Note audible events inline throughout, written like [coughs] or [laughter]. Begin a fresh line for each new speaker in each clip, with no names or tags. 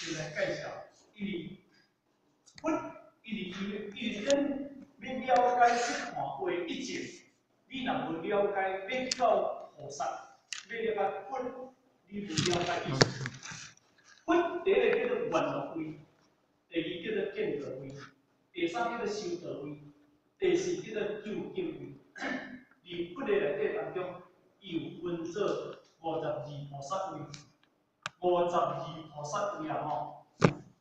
就来介绍，因为佛，因为伊，伊是跟要了解这看话以前，你若无了解要到菩萨，要了解佛，你无了解以前。佛第一个叫做愿乐位，第二叫做见德位，第三叫做修德位，第四叫做究竟位。而佛的内底当中，有分做五十二菩萨位。五十二菩萨位啦吼，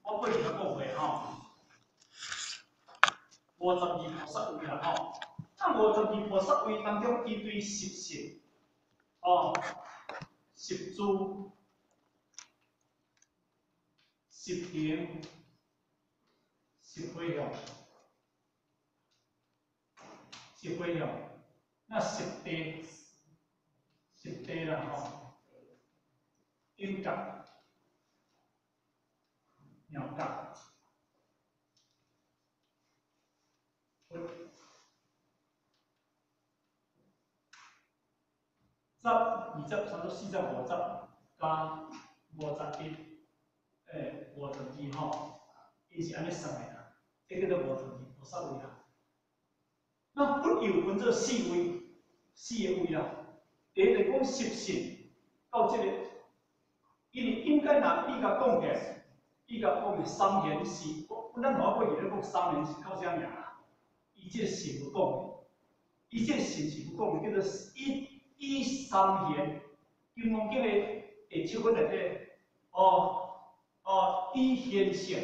我过去甲讲过吼，五十二菩萨位啦吼，啊五十二菩萨位当中，伊对十性，哦，十诸、十行、十回向、十回向，那十地、十地啦吼。鹰角、鸟角，十、二十、三十、四十、五十，加五十一，诶，五十二吼，伊是安尼算的啦，这个叫做五十二菩萨位啦。那佛有分做四位，四个位啦，第一个讲十性到这个。因为应该拿伊甲讲嘅，伊甲讲嘅三言是，我咱老过去咧讲三言是靠啥名啊？伊这是不讲嘅，伊这是是不讲嘅，叫做一一三言。金刚经嘅第七分内底，哦哦，一现性，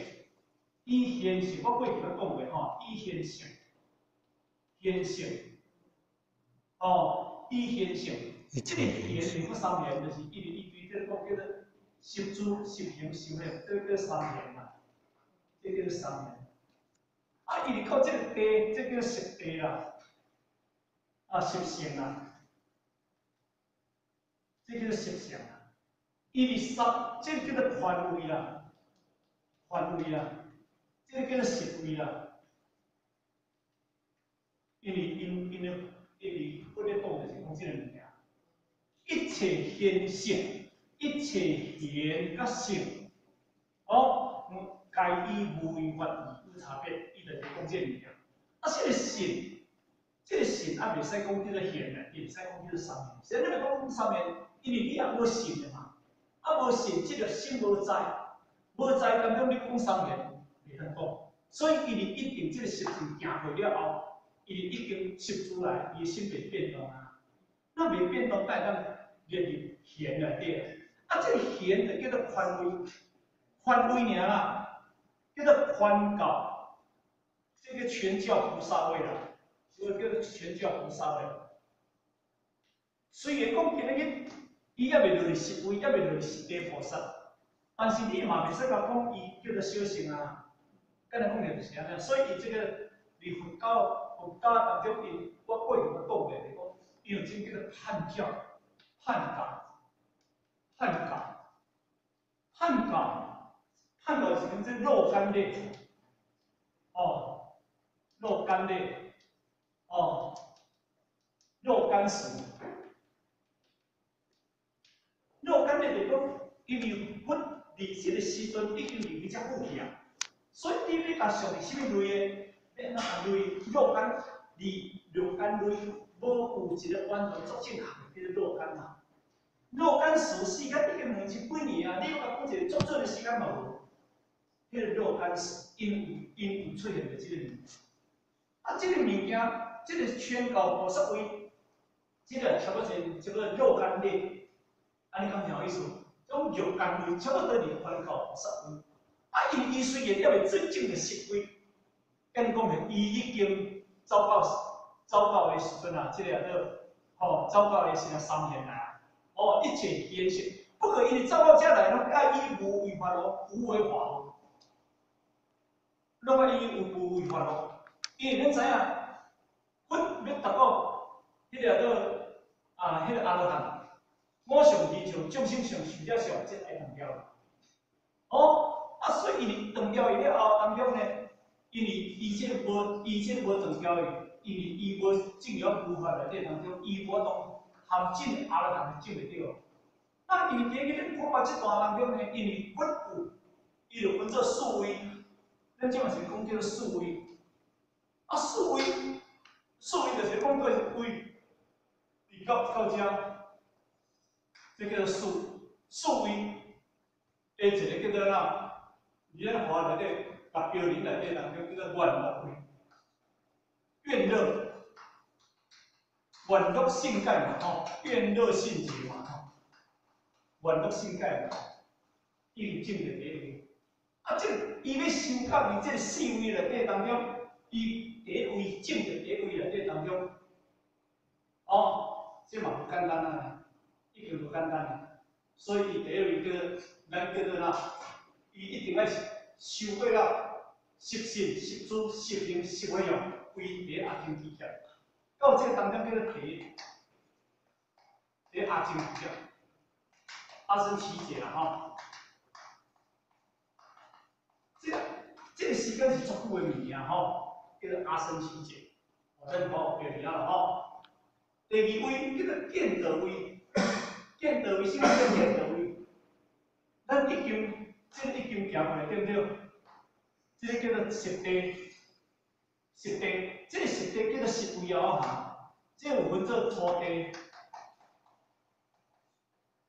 一现性，我过去咧讲过吼，一现性，现性，哦，一现性，这个言是不三言，就是一年一堆，这个讲叫做。十诸十行修行，这叫三年嘛，这叫三年。啊，伊是靠这个地，这叫十地啦，啊，十行啦，这叫十行啦。伊是三，这叫做宽位啦，宽位啦，这个叫做十位啦。因为因因为因为我咧讲的是讲这个物件，一切现象。一切言甲性，哦，该以无为法有差别，伊就是讲这物件。啊，这个性，这个性啊，袂使讲叫做现的，也袂使讲叫做三面。现在讲三面，因为你也无性的嘛，啊无性，即个性无在，无在感觉你讲三面袂通讲。所以，伊哩一定这个实情行过了后，伊哩已经习出来，伊心袂变动啊。那袂变动，代咱入入现内底。啊，这个贤就叫做宽慰，宽慰尔啦，叫做宽告，这个全教菩萨位啦，所以叫做全教菩萨位。虽然讲今日伊也未落是十位，也未落是地菩萨，但是你嘛袂使甲讲伊叫做小乘啊，跟才讲的就是安尼，所以伊这个离佛教佛教当中，伊我过去我讲过，讲伊有真叫做叛教，叛教。汉港，汉港，汉港是这若干类，哦，若干类，哦，若干属，若干类就讲，因为我历史的时阵已经离比较久去啊，所以你要甲上是啥物类的，要哪类若干，离若干类无有一个完全作正行的叫做若干嘛。若干时时间已经两千几年啊！你有甲讲一个足足的时间无？迄个若干时因有因有出现的即个物件，啊，即个物件，即个宣告菩萨位，即个差不多差不多若干日，安尼讲啥意思？种若干日差不多连宣告菩萨位，啊，因伊虽然还未真正的实位，跟讲的伊已经走到走到的时阵啊，即个个吼走到的是啊三年啊。哦，一切言行不可以照到家来，拢爱以无为法咯，无为法咯，拢爱以无无为法咯。因为恁知影，佛要达到迄个个啊，迄个阿罗汉，我上提上众生上受了上，即爱断了。哦，啊，所以伊断了伊了后当中呢，因为伊即无伊即无断掉伊，因为伊无进入无法内底当中，伊无当。含进阿拉含进袂着，那因为第一个，我把这段当中呢，因为佛有，伊就分做四位，咱即嘛是讲叫做四位。啊，四位，四位就是讲对位，比较到遮，这叫做四四位，诶，一个叫做哪？伫咱华内底，甲标林内底人叫叫做元乐位，愿乐，元乐性盖嘛吼，愿乐性节嘛吼，元乐性盖嘛，伊有正着第一位。啊，即伊要修到伊即四位内底当中，伊第一位正着第一位内底当中，哦，即嘛不简单啊，已经不简单了。所以伊第一位叫咱叫做哪？伊一定要修过了十信、十主、十灵、十会用，为第一阿经之业。到这当中叫做第一，第一阿经之业，阿僧祇劫啦吼。这个这个时间是足久的物件吼，叫做阿僧祇劫，我真好记了吼。第二位叫做见得位，见得位什么叫见得位？咱已经这已经行过来对不对？这个叫做实地，实地，这个实地叫做实位哦哈。这有分做初地、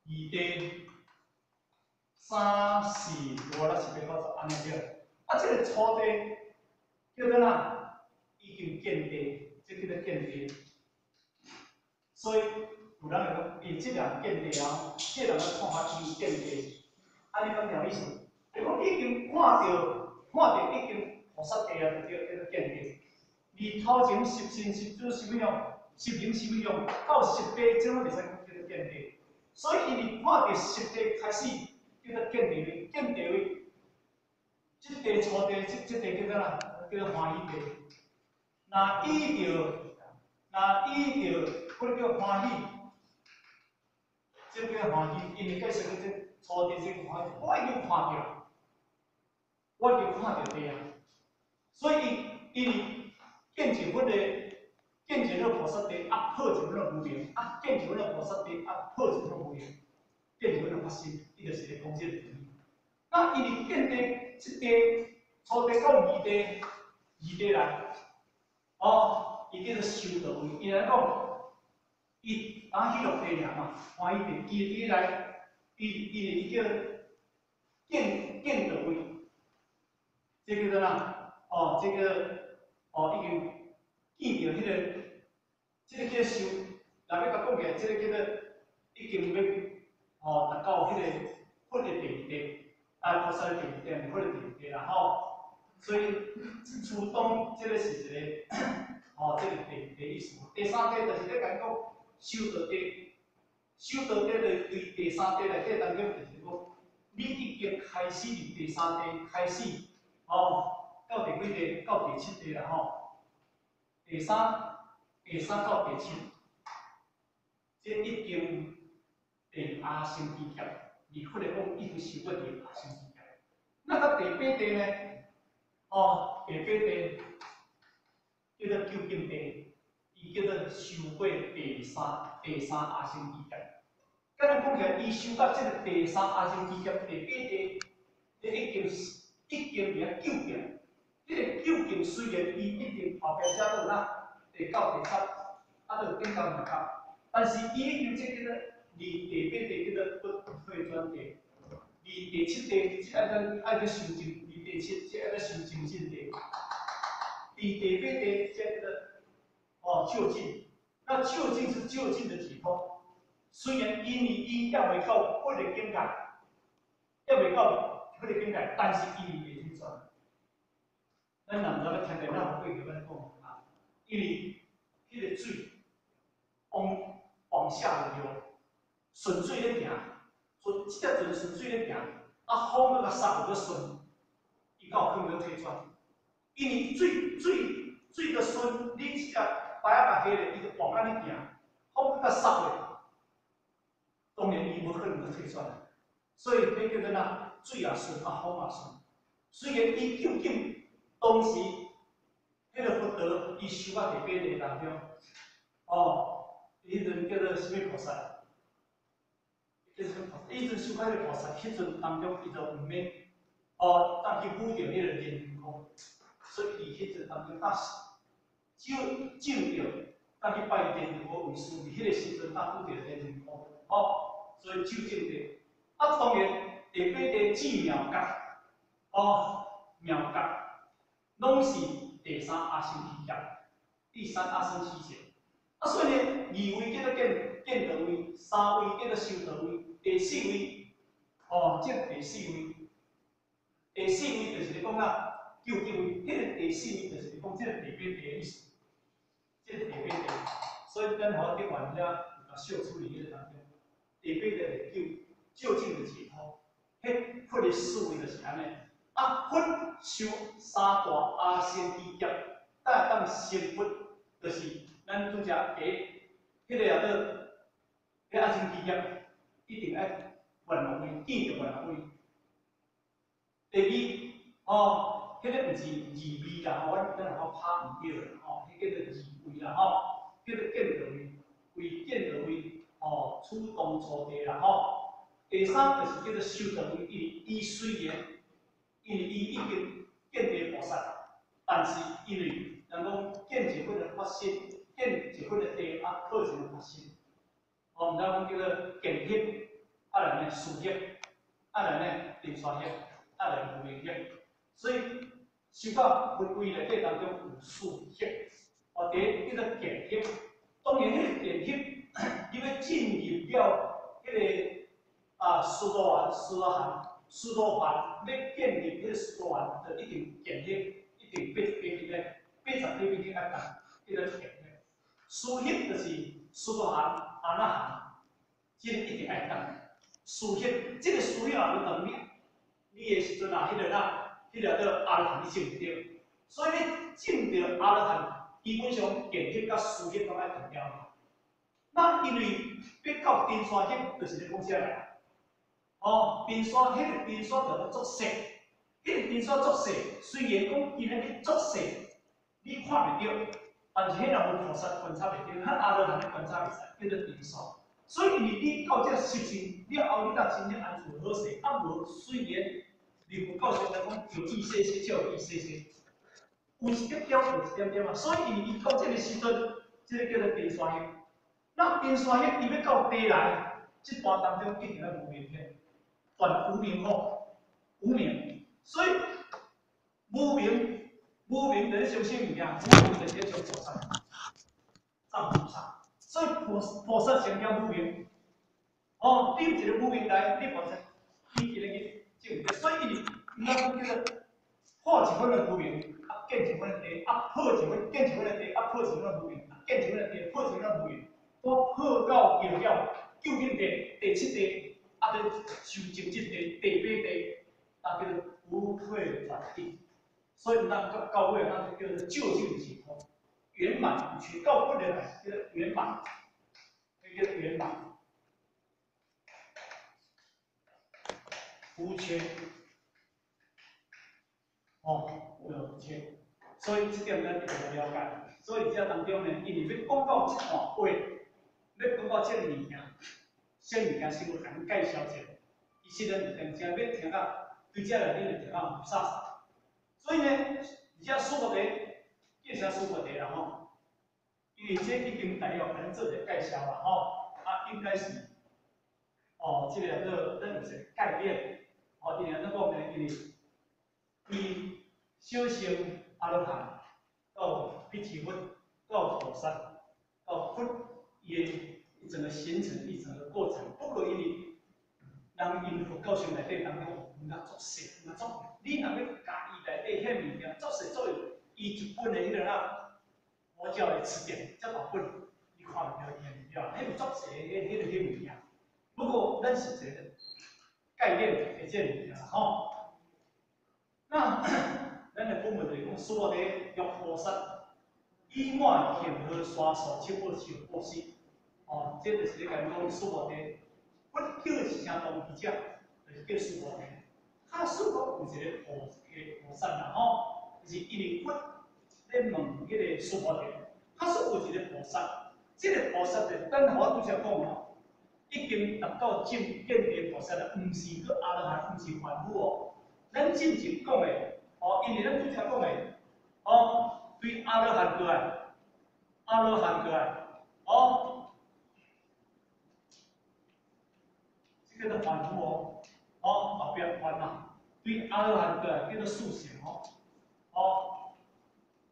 二地。三四五六七八九十，安尼对。啊，这个初地叫做哪？已经见地，这叫做见地。所以有人会讲，伊这人见地啊，这人咧看法伊见地，安尼讲啥意思？就讲已经看到，看到已经菩萨地啊，就叫叫做见地。你头前十心十主什么样，十灵什么样，到十地，怎么袂使叫做见地？所以伊看到十地开始。叫做见地位，见地位，即地初地，即即地叫做哪？叫做欢喜地。那依着，那依着，或者叫欢喜，即叫欢喜。因为介绍个即初地即欢喜，我已经看着，我已经看着地啊。所以因为见一分的，见一个菩萨地，啊破一分的无明，啊见一分的菩萨地，啊破一分的无明。见着那发生，伊就是个空间的原那伊伫见地一地，初地到二地，二地来，哦，伊叫做修道位。伊来讲，伊当许落地念嘛，欢喜地，伊伊来，伊伊伊叫见见道位。这叫做哪？哦，这个哦，已经见着迄个，这个叫修。若要甲讲起来，这个叫做已经要。哦，达到迄个佛的地地，啊，菩萨的地地，佛的地地然后。所以初冬这个是一个，哦，这个地地意思。第三地就是咧讲讲修道地，修道地就对第三地内底当中就是讲，你已经开始伫第三地开始，哦，到第几地？到第七地啦吼。第三，第三到第七，这已经。第阿僧祇劫，而佛来讲，伊就修过第阿僧祇劫。那个第八地呢？哦，第八地叫做究竟地，伊叫做修过第三第三阿僧祇劫。今日讲起来，伊修到这个第三阿僧祇劫，第八地，这已经已经名究竟。这个究竟虽然伊一定后边写到哪第九、第十，啊，到顶到二十，但是伊已经这个呢。离第八地叫做不退转地，离第七地即爱个爱个修正，离第七即爱个修正性地，离第八地即个哦就近，那就近是就近的解脱。虽然因为伊还未到佛的境界，还未到佛的境界，但是伊未退转。咱南头咧听电脑会个咱讲啊，因为迄个水往往下流。顺水咧行，顺即只船顺水咧行，啊风个沙个顺，伊到可能退转，因为水水水个顺，你即只摆啊摆下咧，伊就往安尼行，风个沙咧，当然伊无可能退转，所以迄叫做哪，水也顺，啊风也顺。虽然伊究竟当时迄个佛陀，伊修到第八地当中，哦，伊阵叫做什么菩萨？一阵修开的菩萨，迄阵当中伊就毋免，哦，当去舞着迄个人鱼公，所以伊迄阵当中当时，就就着当去拜人鱼公为师，伫迄个时阵当舞着人鱼公，哦，所以就证着。啊，当然下边的寺庙角，哦，庙角，拢是第三阿僧祇业，第三阿僧祇劫。啊，所以呢，二位叫做见见道位，三位叫做修道位，第四位，哦，即第四位。第四位就是咧讲啊，究竟位，迄个第四位就是咧讲即个地边地意思，即个地边地，所以跟好顶完了，甲小处理迄个当中，地边地来救究竟的解脱，迄佛的思维就是安尼，啊，佛修三大阿僧祇劫，但当成佛，就是咱拄则下，迄个也做，迄阿僧祇劫一定爱愿落位，见着愿落位。第二，哦，迄个毋是二味啦，吼，阮咱好拍毋着啦，吼，迄叫做二味啦，吼，叫做见道位，为见道位，哦，主动初地啦，吼。第三就是叫做修道位，伊伊虽然，因为伊已经见地菩萨，但是因为人讲见一分的发心，见一分的地啊，课程的发心，哦，毋知讲叫做见业，啊来呢事业，啊来呢定刷业。啊来无明业，所以修到佛规内底当中有四业，或者叫做见业。当然，迄个见业，因为进入了迄个啊，苏多丸、苏多含、苏多环，要建立迄个苏多丸，就一定见业，一定八八边咧，八十八边咧啊，讲，叫做见业。苏业就是苏多含、阿那含，即个一定爱讲。苏业，这个苏业也有能力。你诶时阵啊，迄个呐，迄个叫阿罗汉你证唔着，所以你证着阿罗汉，基本上见识甲思想拢爱同调。那因为要到冰山迄，就是咧讲啥来？哦，冰山迄个冰山就要作势，迄个冰山作势，虽然讲伊咧去作势，你看袂着，但是迄若无菩萨观察袂着，咱阿罗汉咧观察会使，叫做冰山。所以你你到这实情了后，你才真正安住好势。啊无虽然。你不告诉人讲有意些些就有意些些，有一点点有一点点嘛。所以你到这个时阵，这个叫做冰山叶。那冰山叶伊要到地来，这段当中一定要无明天，断无名后，无名。所以无名，无明等于修行物件，无明等于求菩萨，藏菩萨。所以菩菩萨强调无名。哦，顶一个无名来，你菩萨，你一个个。所以，你要讲叫做破一分的无名，啊建一分的地，啊破一分建一分的地，啊破一分的无明，建一分的地，破一分的无名，我破到叫了究竟地第七地，啊对修正即地第八地，啊叫做不退转定。所以，咱到到尾，咱就叫做究竟解脱，圆满无缺，到尾来叫做圆满，叫做圆满。无缺，哦，无缺，所以这点咱要了解。所以这当中呢，因为要讲到这段话，要讲到这个物件，这物件先要先介绍一下。其实呢，真正要听到对这内面就听到啥啥。所以呢，而且书法题，介绍书法题啦吼，因为这已经大约可能做者介绍了吼，啊，应该是，哦，这个做等于是概念。哦，因为那个呢，因为伊修行阿罗汉到辟支佛到菩萨到佛，伊整个形成一整个过程，不可以你让因佛教上来对当中唔得作事，唔作，你若要家己内底遐物件作事做，伊一本的迄个啊，佛教的词典，这大本你看了了伊个物件，迄有作事迄迄个物件，不过咱是这个。概念会建立啊，吼。那咱的父母就是讲，说的要菩萨，以满天和刷手，七步七步西。哦，这就是咧讲讲说的，我叫是啥东西叫，就是叫说的。他说的有一个菩个菩萨啦，吼，就是因为我咧问迄个说的，他说有一个菩萨，这个菩萨的，等下我拄则讲吼。已经达到见见地菩萨了，毋是个阿罗汉，毋是凡夫哦。咱进前讲的，哦，因为咱拄则讲的，哦，对阿罗汉过来，阿罗汉过来，哦，这个叫凡夫哦，哦，后边凡嘛，对阿罗汉过来叫做素性哦，哦，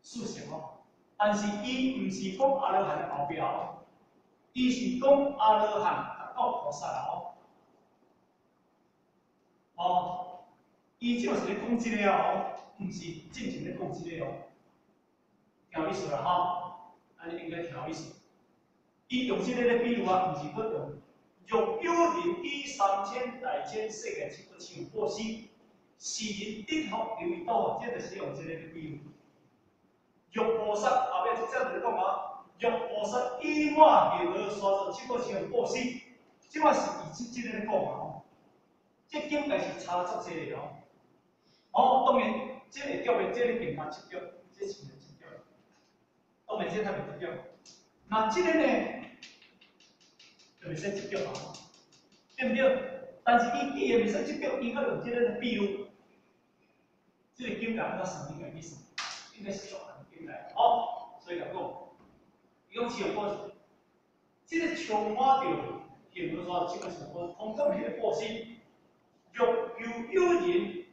素性哦，但是伊毋是讲阿罗汉的后边哦，伊是讲阿罗汉到菩萨哦，哦。伊即个是咧讲即个哦，毋是正经咧讲即个哦，听意思啦吼，安尼应该听意思。伊用即个咧比如啊，毋是搁用若有人以三千大千世界七不像过世，是人一福留于道，即就是用即个咧比如。若菩萨后壁即只就讲啊，若菩萨以满行而说七不像过世，即个是以即即个咧讲啊，即应该是差足济个哦。哦，当然，这个叫的这个并嘛执着，这是执着。当然，这他袂执着。那即个呢，就袂使执着嘛，对不对？但是伊既然袂使执着，伊个用这个比如，这个境界那什么意思？应该是做很境界。哦，所以讲讲，伊讲只有过，这个充满着，譬如说，这个什么，通过迄个过心，若有有人。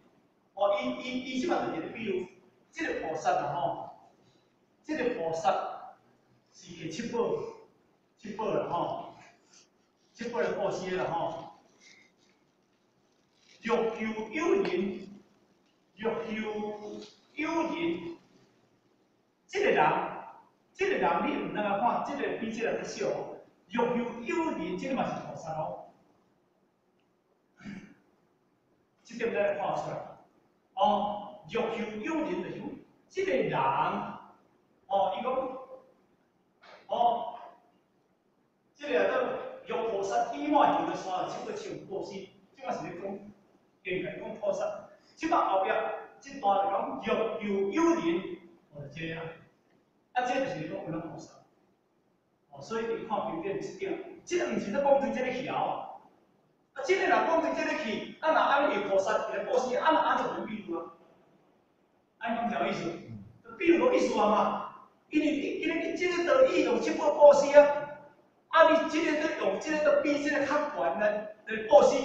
哦，伊伊伊即嘛就是比如，即个菩萨啊吼，即个菩萨是给七宝，七宝啦吼，七宝的布施啦吼。若有有人，若有有人，即个人，即个人你毋通个看，即个比即个较小。若有有人，即个嘛是菩萨咯。即点咱看出来。哦，若有有人就是这个人，哦，伊讲，哦，这个都若菩萨以外有的说，这个像过失，这个是咧讲，应该讲菩萨。即个后壁这段讲若有有人，哦，这样，啊，这就是讲不能菩萨。哦，所以你看经典这点，这个毋是咧讲对这个条。啊，即个人讲对即个去，啊，若安尼有菩萨来布施，啊，若安怎能比如啊？安怎条意思？比如个意思啊嘛？因为因为即个得意用七宝布施啊，啊，你即个得用即个得比即个较悬来来布施，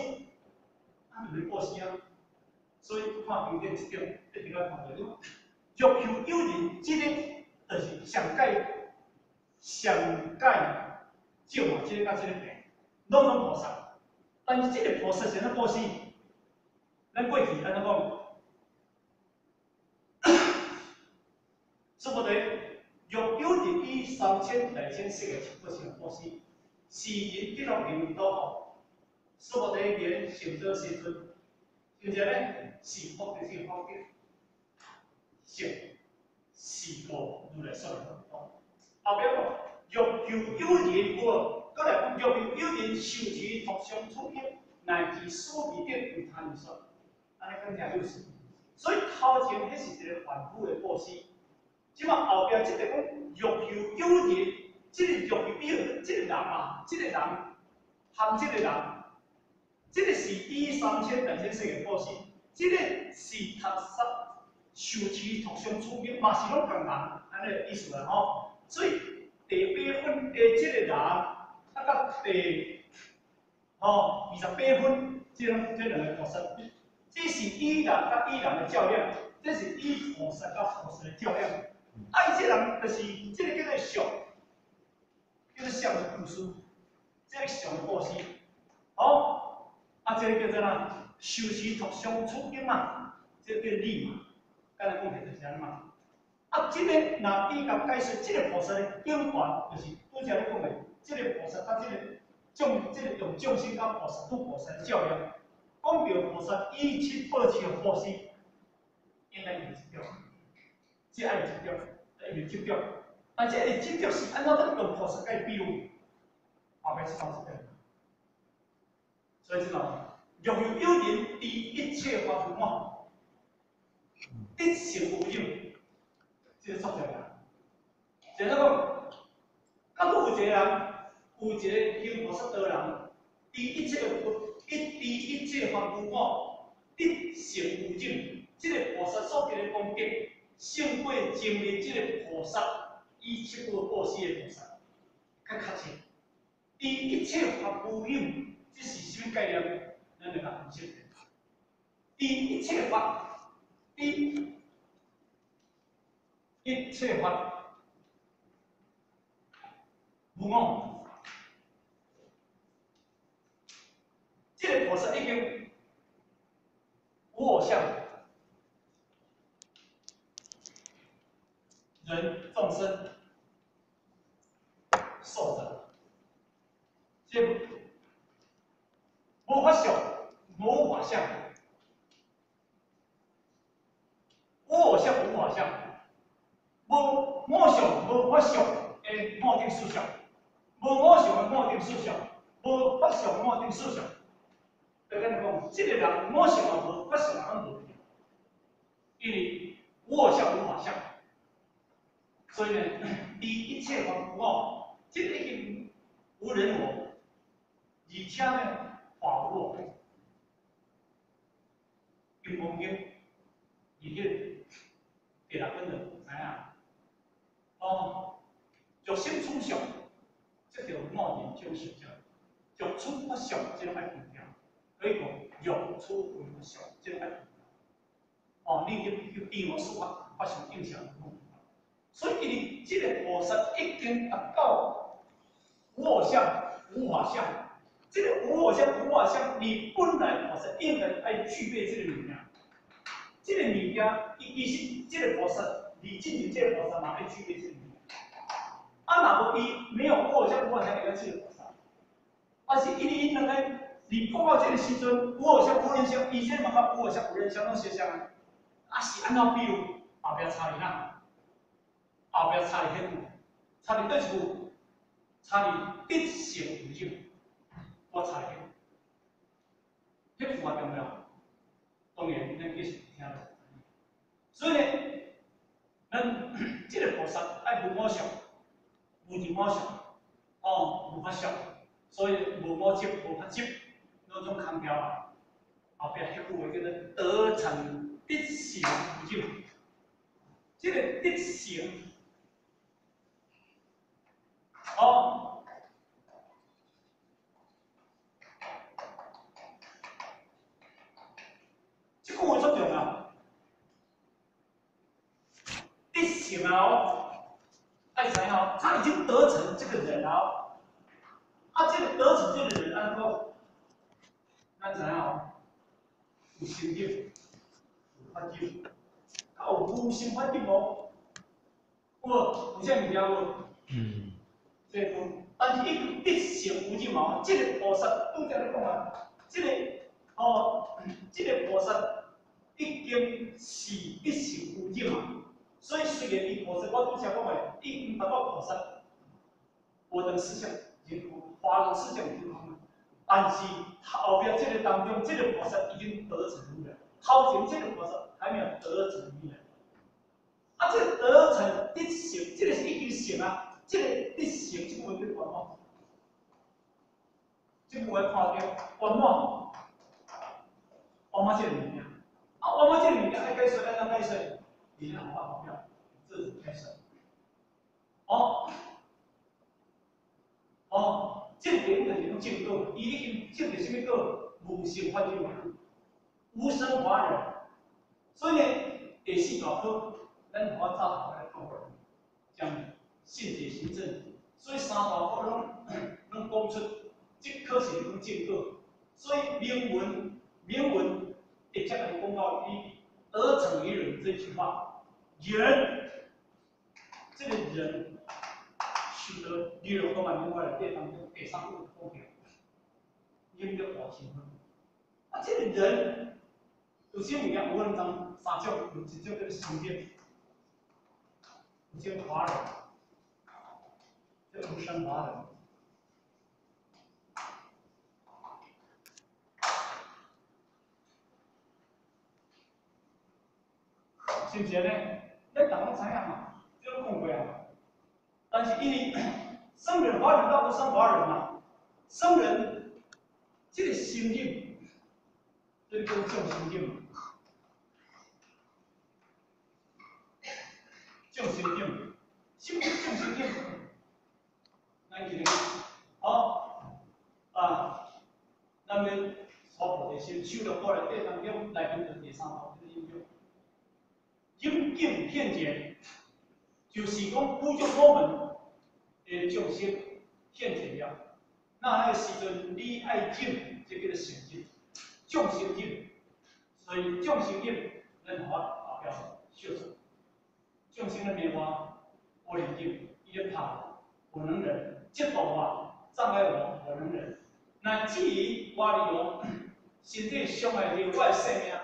啊，就来布施啊。所以看经典一点，一定要看到了。若求有人，即个就是上界上界照啊，即个甲即个病，拢拢菩萨。但是这个菩萨是怎布施？咱过去安怎讲？[coughs] 是不对，三千大千世界七不成布施，是人皆落领导好。说不对，连行者时阵，现在呢是福的。是福的，行是福如来说的。后边讲，若有有人过。过来，若有有人受持独相出境，乃至所必得为他人说，安尼更加有势。所以头前迄是一个反复的。布施，即嘛后壁即个讲若有有人，即个若有有，即个人啊，即个人含即个人，即个是以三千大千世界布施，即个是读杀受持独相出境，嘛是拢共人，安尼意思啦吼。所以第八分的即个人。啊，甲第吼二十八分，即两即两个菩萨，这是伊人甲伊人的较量，这是伊菩萨甲菩萨的较量。爱，这人就是即个叫做上，叫做上的故事，即个上故事。好，啊，这个叫做哪？修持托相出境嘛，即个叫理嘛，刚才讲的就是安嘛。啊，即个那伊甲解释，即个菩萨的因缘，就是拄则咧讲的。这个菩萨，他这个众，这个用众生甲菩萨，度菩萨教育，讲到菩萨一切报持的方式，应该有执着，即爱执着，有执着，但这个执着是按照咱用菩萨甲伊比喻，后面是方式的。所以知道，若有有人以一切法度满，一切无有，这个作者啊，简单讲，啊，有一个人。有一个修菩萨道人，伊一切佛，一伊一切法无我，一成无尽，这个菩萨所给的功德，胜过前面这个菩萨以七宝布施的菩萨，较确切。第一切法无有，这是什么概念？咱来讲分析。第一切法，第一切法无我。这个菩萨已经无我相，人众生寿者，这无法想，无法相，无我相无法相，无我想无法想诶，莫定思想，无我想莫定思想，无法想莫定思想。就跟你讲，这个人我想无，法想也无，因为我想无法想，所以呢，第一切法无我，这个已经无人我，而且呢，法无我，金刚经，而且第六本就知影，哦，就先从小，这条我研究实证，就出不小，这块定条。可以讲用出为小，这个哦，你去去变我说法，发生影响。所以你这个菩萨已经达到无我相、无法相。这个无我相、无法相，你本来菩萨应该爱具备这个物件。这个物件，伊伊是这个菩萨，你进行这个菩萨嘛爱具备这个物件。啊，哪不伊没有无我相、无法相，应该这个菩萨，而是因为伊两个。你碰到这个时阵，我像无人相，以前嘛讲我像无人相，那些相啊，啊是安怎比如后壁差哩哪？后壁差哩迄句，差哩倒一句，差哩得成无尽，我差哩迄句话重不重当然，咱继续听落。所以呢，咱这个菩萨爱无我相，无自我相，哦，无法相，所以无我执，无法执。那种空调啊，后边迄句话叫做“得成必成无尽”，这个必成，哦，这句话作用啊，必成哦，爱怎样？他已经得成这个人了，啊，这个得成这个人安怎？咱知影有心境，有法境，啊有无心法境无？有无？有啥物件无？嗯。这个，但是伊必成无尽嘛。这个菩萨拄则咧讲啊，这个哦，[coughs] 这个菩萨已经是必成无尽嘛。所以虽然伊菩萨我拄则讲诶，伊毋达到菩萨，我等思想，人华人思想已经但是后边这个当中，这个菩萨已经得成了，后前这个菩萨还没有得成呢。啊，这个得成得成，这个是已经成啊，这个得成就会去圆满，就会看到圆满。圆满这个物件，啊，圆满这个物件爱解释，爱怎解释？你看好好票，这是开始。哦，哦。正点就是种正果，伊已经证着什么果？无生法境，无生法忍。所以呢，第四大科，咱我早头来讲过，讲性解行政。所以三大科拢拢讲出，即科是种正果。所以铭文铭文直接来讲到伊得成于人这句话，人这个人。使得旅游购买另外的地方就给商务的公平，应该保险啊，这个人有些物件无能当撒娇，有些叫这个时间，有些华人，这不生华人。是不是呢？咱大家知影嘛？这个讲过啊。但是因为僧人华人道不生华人嘛，僧人这个心境，这叫重心点。重心点，什么重心境？好啊，咱们初步的先收了过来，第当中来分成第三方，这个应用。应尽现前，就是讲补足我们的重心现前了。那那个时阵，你爱尽这个成绩，重心点，所以重心点，咱好后表修正。重心的变化，我认定伊咧拍不能忍，激动我障碍我我能忍。那至于我利用身体伤害了我的生命，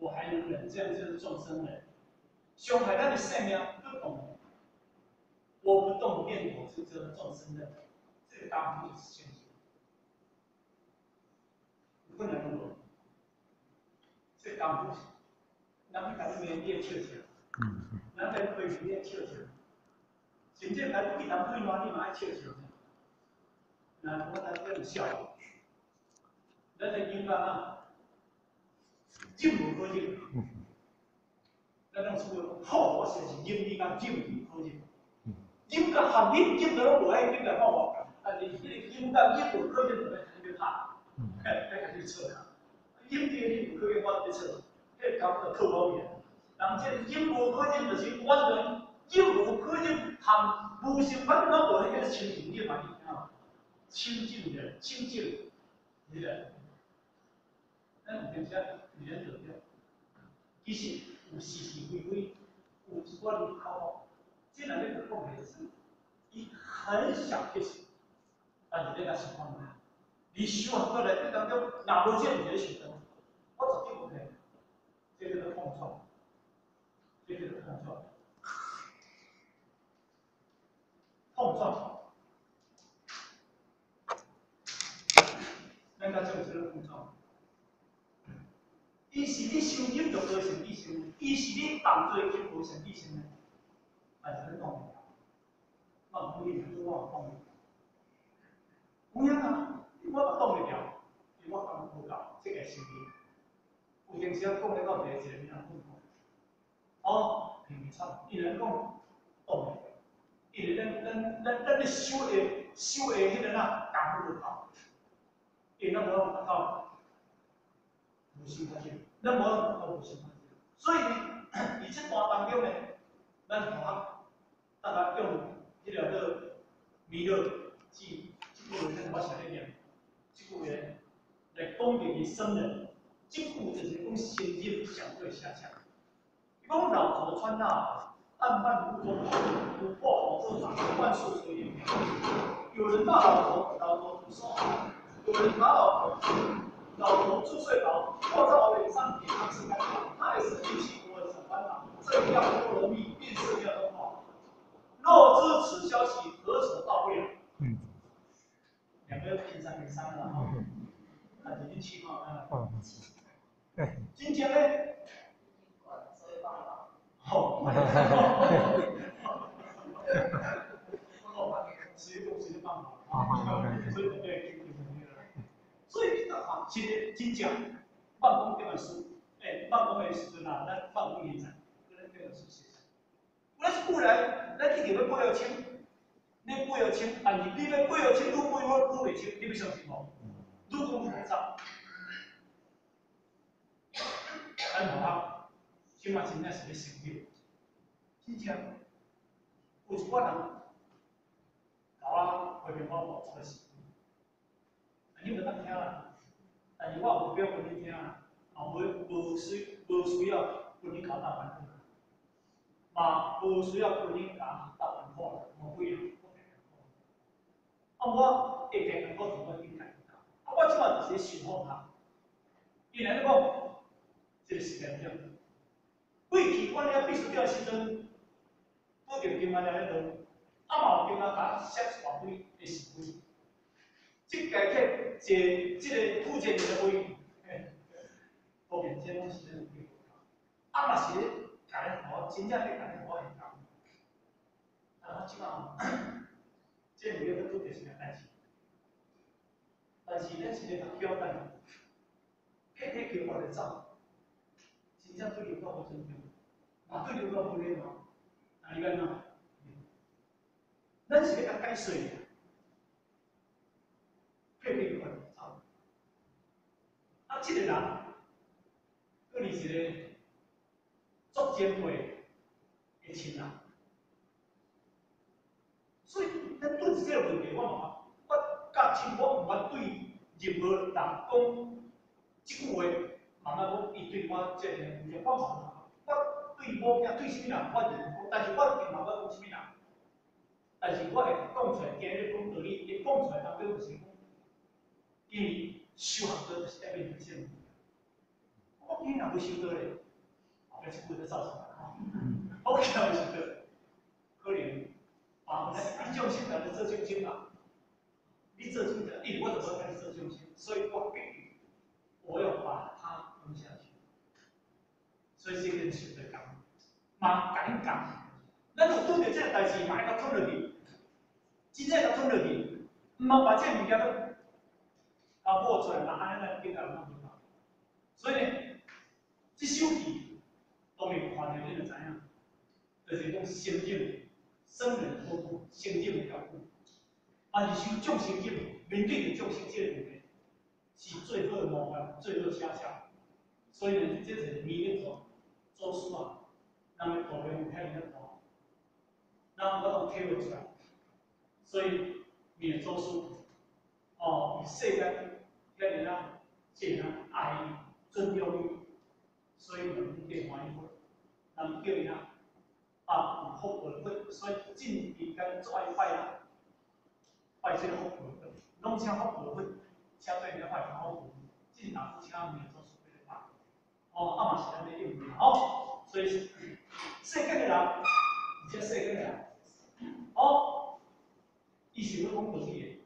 我还能忍，这样就是众生忍。伤害咱的生命不懂，我不动念头就叫众生忍。这个大部分就是现实，不能那么，这大部分，那么咱们面练确实。咱在开始咧笑笑，真正来不去谈对话，你嘛爱笑笑。那我咱这样笑，咱在应该啊，忍无可忍。咱当初好，我先是忍，你讲忍无可忍。忍甲含忍，忍到拢无爱忍来好我，啊，你你忍甲忍无可忍，就来就怕，嘿，来甲你错啊。忍着忍无可忍，我伫错，这搞个透包面。人这忍无可忍，就是完全忍无可忍，含无性反正无迄个清净念嘛，啊，清净的清净，对个，咱有听说女人得了，其实有是是非非，有一寡人口，这两个是讲的是，伊很想开始，但是这个情况呢，你希望过来这当中哪无见你的，我早就不可以，这个碰撞。这个碰撞，碰撞，咱讲这个这个碰撞，伊是你收入就造成异性，伊是你动作就无成异性呢，还是很动我不会说我动不有影啊，我嘛动得了，我讲不到，这个是你，有阵时讲得到第一个，你啊。哦，平常，伊人讲动，伊人咱咱咱咱咧修下修下迄个呐，感不到，伊咱无法达到无心法界，咱无法达到无心法界。所以呢，伫这段当中呢，咱同学大家用迄条个弥勒字，即句话我写咧念，即句话来讲给你生人，即句就是讲先人相对下降。讲老头穿大暗暗无中，不破好这场万事随缘。有人骂老头，老头说话；有人打老头，老头就睡着，坐在我脸上给他吃干饭。他也是脾气我很烦恼，这样不容易，便是要的话。若知此消息，何愁到不了？嗯。两个平三平三了哈，那已经七号了。嗯。对。今天呢？好，今天今讲办公这本书，哎，办公的时阵啊，那办公演讲，可能这本书写。那是不然，咱一定要不要清，你不要清，但是你要不要清，愈背我愈袂清，你不相信我，愈讲愈复杂。很好。起码真正是咧成立，真正有一寡人甲我回电话报出是，你无当听啦，但是我无必要互你听啦，啊无无需无需要互你搞大盘子，嘛无需要互你搞大盘子，无必要。啊，我会听人讲是我应该讲，啊我即马就是想好他，伊来咧讲，即个时间点。过去我咧必须要时阵，不定金安尼咧做，啊嘛有金安甲设大会的事规，即个去坐即个副监的位，后面这拢是咧有啊嘛是甲咧好，真正咧甲咧好现讲，啊我即马，即个要做着是件代志，但是咧是咧较简单，迄偏偏叫我来走，真正对你我尊重，嘛对你我不礼貌，哪里个呢？咱是要甲解释啊，这个人，佫是一个作奸会的亲人，所以咱对这个问题，我嘛，我甲亲我毋捌对。任何人讲即句话，慢慢讲伊对我即个有些方法，我对某囝对啥物人我认，但是我并嘛要讲啥物人，但是我会讲出来，今日讲道理，一讲出来，当表是讲，因为修行道就是改变人生。我今若不修道咧，后壁即句都造出来吼。我今若不修道，可能啊，你种心态就做种心嘛。你做这个，因为我怎么开始做这种所以我必须，我要把它弄下去。所以这个是在讲，嘛敢讲，咱就对着这个代志，买甲吞落去，真正甲吞落去，唔好把这物件都啊播出来，安尼来变个弄唔好。所以呢，这首题当然看着你就知影，就是讲先进、生人丰富、先进的条件。啊！是修众生境，面对着众生这个问题，是最好的模范，最好的写。所以呢，这是弥勒佛做书啊，咱们大部分看伊咧读，咱我都体会出来。所以弥勒做书，哦，世间遐个啊，这样爱尊重伊，所以人变欢喜，人叫伊啊，啊有福报，所以进比跟做爱拜啊。拜这个福报，拢请福报去，相对你拜福报，尽量不请没有做所谓的拜。哦，阿嘛是安尼用哦，所以世间的人，而且世间的人，哦，伊是要讲道理的。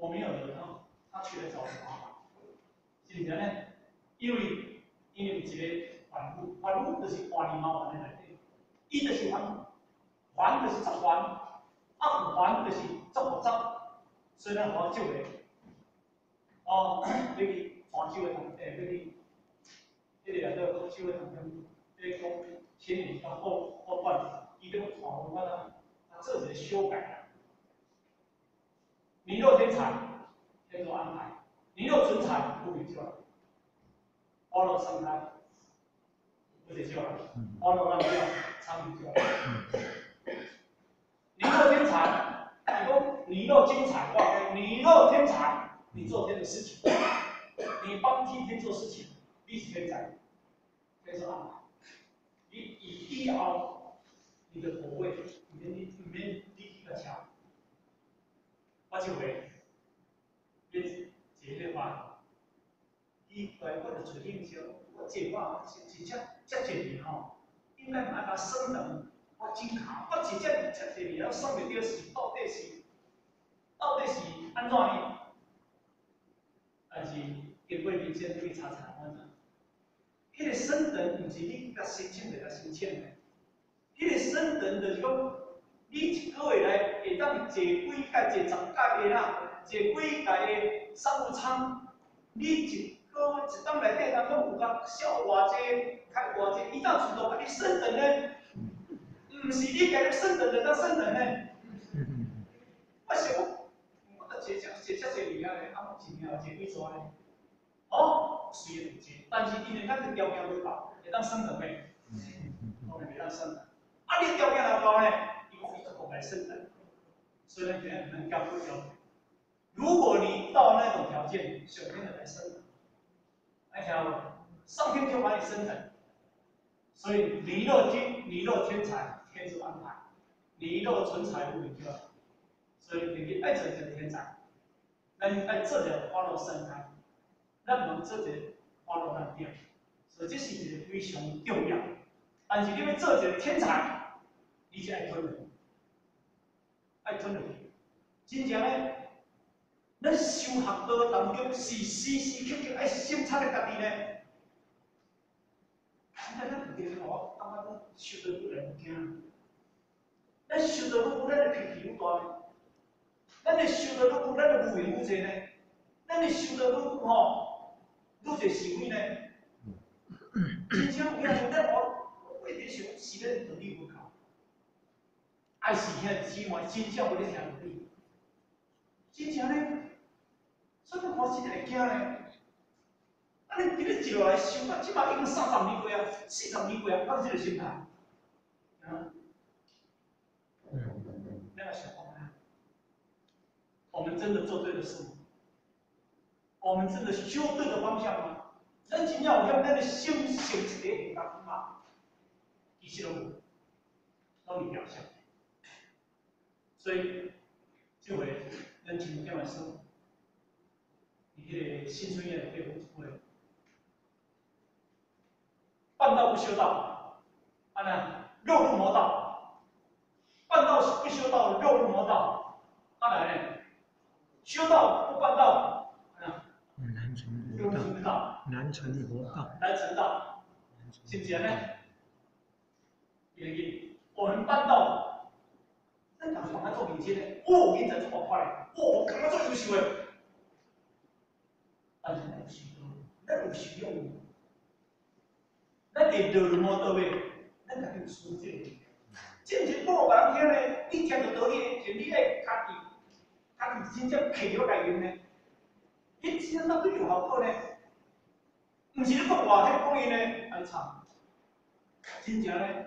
我没有人哦，他去来找我麻烦，是不是呢？因为因为一个凡夫，凡夫就是花里麻烦的来底，伊就是凡。还就是十还，啊还就是十复十，所以咱好少个。哦，你去看少个同诶，你去，迄个叫做少个同学，即讲千年到后后段，伊都传我啦，啊做一个修改。你若天才，天作安排；你若存才，不比较。花落生开，不得叫了，花落让掉，长比较。你若天才，你说你若精彩，哇！你若天才，你做天的事情，你帮替天做事情，必是天才，天是安排。你以一傲你的口味，你的你你面低个强，我就会变这类话。伊来我就做营销，我这话是是这这几年吼，应该把它升等。我真卡，我真正吃这面，我算袂着是到底是到底是安怎？还是经过民间去查查看呢？迄个升等毋是你甲申请来甲申请的，迄个升等就是讲，你一个月来会当坐几架、坐十架个啦，坐几架个商务舱，你一个月一当内底当中有甲少偌济、开偌济，伊当初都甲你升等呢？毋是你家己升等人当升等呢？我想，我得坐坐坐遮济年啊咧，啊，一年后坐几座咧？哦，虽然坐，但是因为咱个条件都高，会当升等的，当然袂当升等。啊，你条件若高呢，来升等。所以呢，今日唔能交不交。如果你到那种条件，上天的来升等。而且，上天就把你升等。所以，你若天，你若天才。天主安排，你若存财无比较，所以你爱做一个天才，咱爱做着花落盛开，咱能做着花落烂掉，所以这是一个非常重要。但是你要做一个天才，你就爱吞落，爱吞落去。真正咧，咱修学道当中是时时刻刻爱审查的家己咧。现在咱修惊。咱修的脾气愈大；咱的修咱的无缘愈济呢。咱你修得愈吼，愈侪行为呢？真正有影咱我不够，爱是遐姊妹真正为咧听道理，真正咧，所以我真会惊咧。啊！你今日一落来想啊，即摆已经三十年过啊，四十年过啊，我即个心态，啊，那个想法啊，我们真的做对了事吗？我们真的修对的方向吗？咱真正有向咱的心性一个地方嘛？其实拢都是表象，所以这回咱今天晚上，你迄个新春宴会会。半道不修道，啊呢，肉入魔道；半道不修道，肉入魔道。啊呢，修道不办道，啊，
难成佛道，难成佛道，
难成道，是不是呢？原因，我们办道，咱大家帮他做明星的，哦，现在这么快，哦，我刚刚做优秀的，啊，咱有需要，咱有需要。咱连道都无到位，咱家己有输这，真正讲别人听咧，你听到道理，是你爱家己，家己真正配合来用呢。你真正到底有效果呢？毋是你讲话迄讲伊呢，安差，真正呢，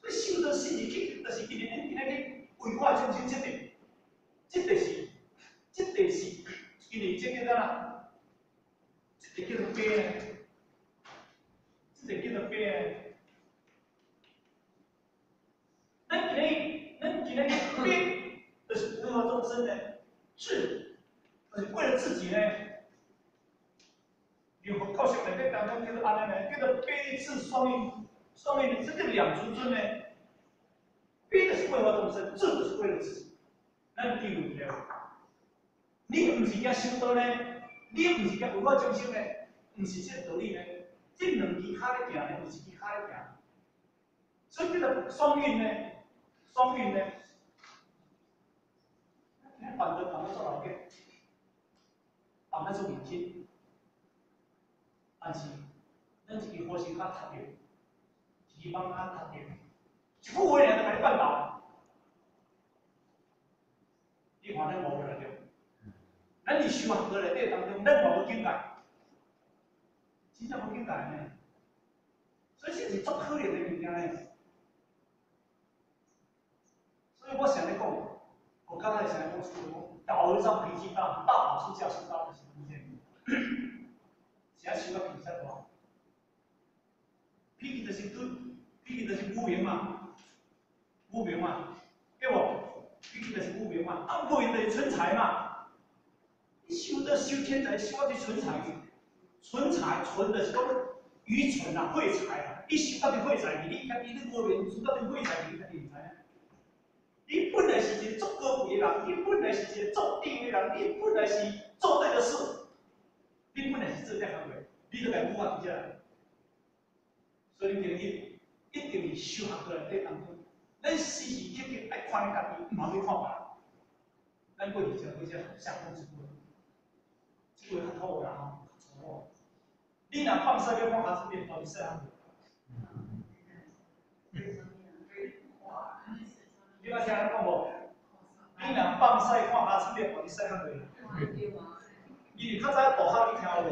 所以修到心里去，就是今日今日去为我中心这点，这个是，这个是，因为这个啥啦？这个叫做悲呢。这叫做变。咱今日，咱今日变，就是为何众生呢，是，是为了自己呢。有何高兴的？在当中叫做安尼呢？叫做悲智双运，双运这个两足尊呢，悲的是为了众生，智的是为了自己。咱记住了，你唔是叫修道呢？你唔是叫为我众生呢？唔是这道理呢？这两支脚咧行咧，毋是支脚咧行，所以叫做双运呢，双运呢。你反正反正做老嘅，反正做年轻，但是咱一支火星较特别，一支帮较特别，一副为两个来绊倒，你看咱无来着，咱伫修行过内底当中，咱无境界。真正好简单呢，所以这是足可怜的物件呢。所以我想来讲，我刚才想咧讲，导一张脾气大，大好处教训大的什么东西？[coughs] 想修个脾气大，脾气就是对，脾气就是无名嘛，无名嘛，对不？脾气就是无名嘛，啊，无名就是存财嘛。你修得修天才，修到去存财。存财存的是愚蠢啊，废财啊！你修到底废财，你你看你这个人，修到底废财，你看你财。你本来是一个做高贵的人，你本来是一个做定的人，你本来是做对的事，你本来是做这行为，你都来无法底下。所以今日一定修行过来在当中，咱时时刻刻爱看家己，唔好去看别人。咱过去就会叫相互之过，这个较透啦吼。你若放屎要放下子面，到底屎啊？你捌听讲无？你若放屎看下子面，到底屎啊？因为较早大汉你听无？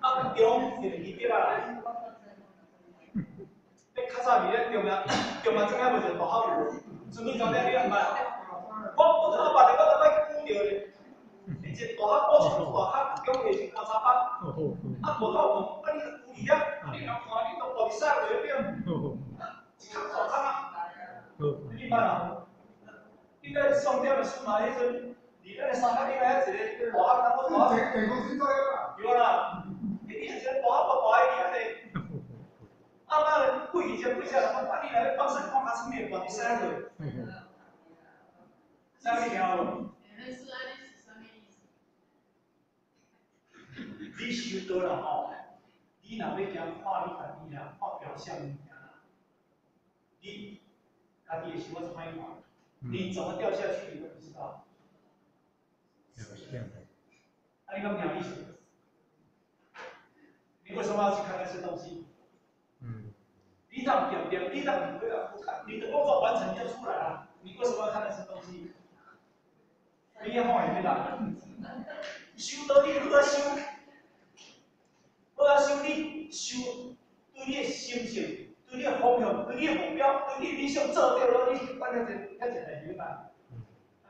啊，中就是二点啊。你较早伫咧中啊，中啊，怎解袂是大汉无？什么状态你毋捌？我我怎啊捌着？我怎摆拄着咧？而且大汉过出大汉，中也是交叉班。啊，无到问，啊，你个故意啊？你若看你都报哩晒袂了，一卡大坑啊！你捌啊？应该上吊的是嘛？迄阵，你那个三角顶个一个大汉，然后大汉，有啦。你以前大汉不大一点的，啊，那跪以前跪下来，啊，你来放生放下出面，报哩晒袂？啥物条？你修多了吼，你若要讲看你家己啦，看表象物件啦，你家己会想我怎么看？你怎么掉下去你都不知道。那你讲没有意思？你为什么要去看那些东西？
嗯，
你让点点，你让你不要不看，你的工作完成就出来了，你为什么要看那些东西？你也好眼啦，修道你好修，好修你修对你的心情、对你的方向、对你的目标、对你理想做对了，你反正就遐一个明白，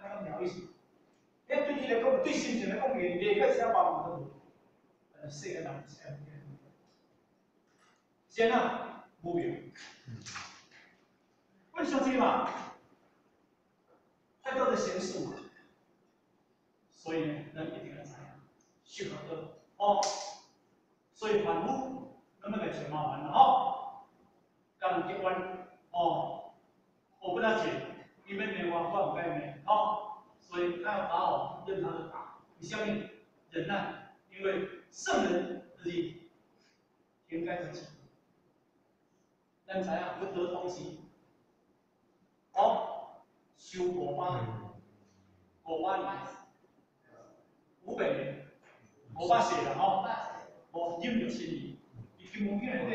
安尼讲有意思。迄对你来讲，对心情来讲，连连个想法都无，呃，世界人是安尼。先啊，目标。为什么这嘛？太多的形式嘛，所以呢，那一定要怎样？适合的哦。所以反复那么个钱麻烦了哦。刚结婚哦，我不了解，你们没完换概念哦，所以他要打好，任他的打。你相信忍耐，因为圣人自己应该自己。咱知影要得东西，哦，修五百五百年，五百年，五百岁了吼，无忍着心？意，伊根本经内底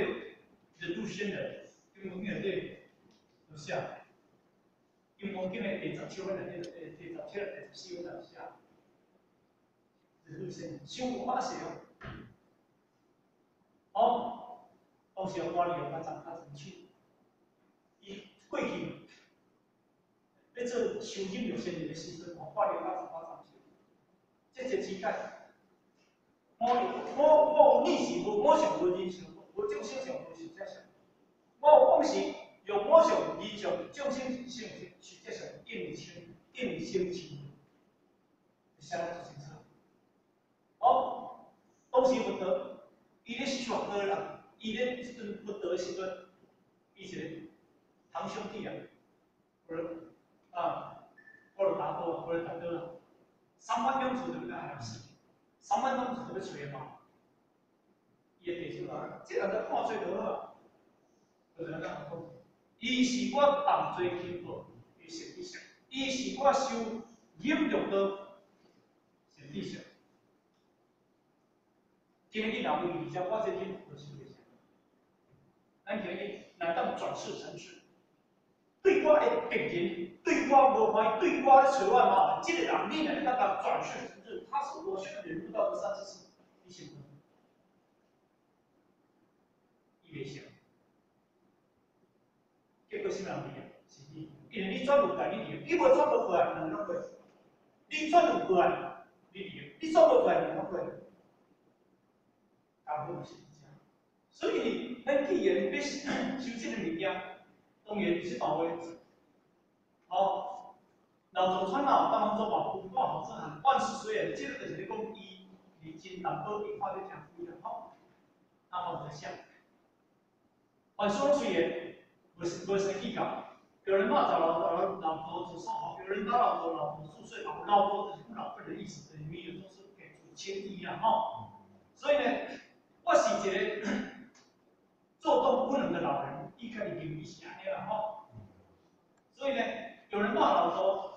人入仙人，根本经内底有写，根本经内第十七份内底，第第十七、第十四份内写，人入仙人，修五百岁哦，哦。当时我哩有较长较争取，伊过去，要做修忍着先人的时阵，我我哩较长较争取，这个期间，我我我逆是无我上无人想，无众生想。无是想，我讲是用我上理上众生想实际上应心应心情，相当清楚。好，当时不得，伊咧是学个人。伊咧即阵不得时阵，伊是咧堂兄弟啊，或者啊，或者打波，或者打哥，三分钟做就要还是，三分钟做就要吹嘛。伊个地就啊，即人在看最多啊，就人讲，伊是我当做亲父，伊是弟兄，伊是我受引诱的，是弟兄。今日两位以下，我这天都是。难道转世成智？对我的敌人，对我无关，对我的找我麻烦，这个人你能让他转世成智？他是我选人入到这三世，你信不？伊袂信。结果什么样子啊？是你，因为你转不过来，你离；你无转不过来，能啷过？你转不过来，你；你转不过来，能啷过？大部分是。所以，咱既然必须修这个物件，当然是保护。好，老祖传老，当然做保护，做好这行。万事虽然，这个就是你讲伊，你真淡薄一块的讲不一样，好，那好在想。万事虽然，不是不是计较。有人骂老老老婆子说好，有人打老婆老婆宿睡好，老婆就是不老婆的意思，等于有都是给祖先一样哈。所以呢，我是觉得。做动不能的老人，一开始就一下了哈。所以呢，有人骂老周，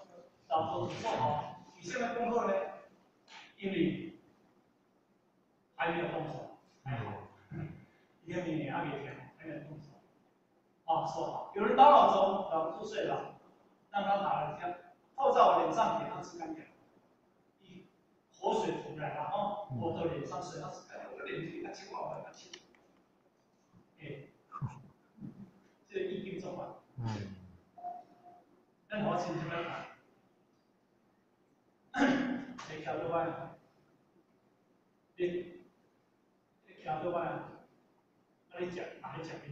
老周做好，你现在工作呢，因为还没有动手，还好，一个明年还没填，还没有动手。啊，说好，有人打老周，老周睡了，让他打了一下，泡在我脸上，给他吃干净，一活水出来了啊，泼到脸上水，他吃干净，我脸皮他青蛙，我他青。这一定做法。嗯。因我请你们看，你调多半，你你调多半，那你食哪里讲的？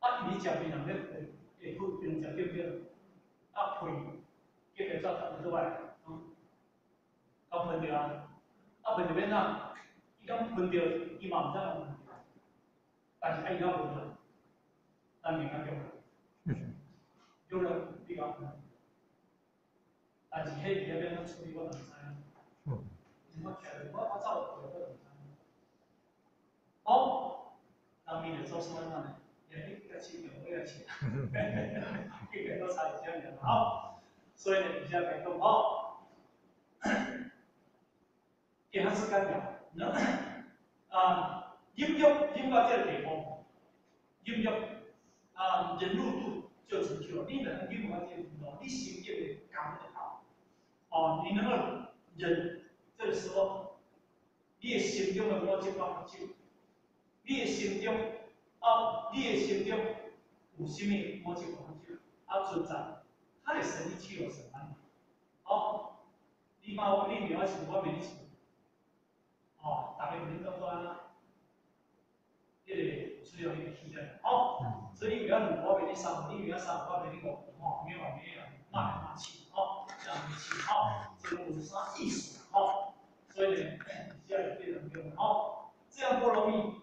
啊，你讲的两个会会会变讲对不对？啊，会，给人造成多半，嗯，搞分掉啊，啊分掉边上，一讲分掉，一毛上。但是他一定要用了，当年他用了，用了比较难。但是迄边边处理我唔知，嗯，我听我我走我都唔知。好，当面就做什么呢？也一个钱两个钱，一个都差一千两。好，所以呢，比较感动哦。健康是干掉，能啊，饮肉饮到这个地方，饮肉啊，忍入度就成就了。你能饮到这个地方，你心就会感得到。哦，你能够忍这个时候，你的心中的魔就放酒，你的心中啊，你的心中有什么魔就放酒，啊存在，他的神力去了什么？好，你把我你描述我面前。哦，大概能够说了，这个需要一个体验，好，所以不要很我给你上，你不要上我给你讲，哦，没有没有，骂来骂去，好，这样子去，好，这个是啥意思？好，所以呢，需要有这种用，好，这样不容易，